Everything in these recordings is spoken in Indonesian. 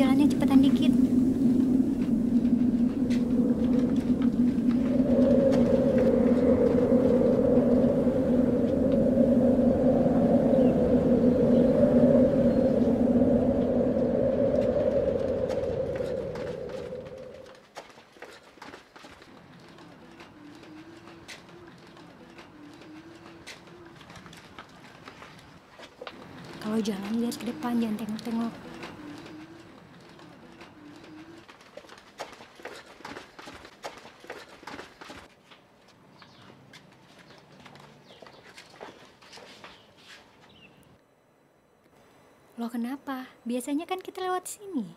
jalannya cepetan dikit. Kalau jalan lihat ke depan, jangan tengok-tengok. Loh kenapa? Biasanya kan kita lewat sini.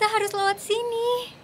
Kita harus lewat sini.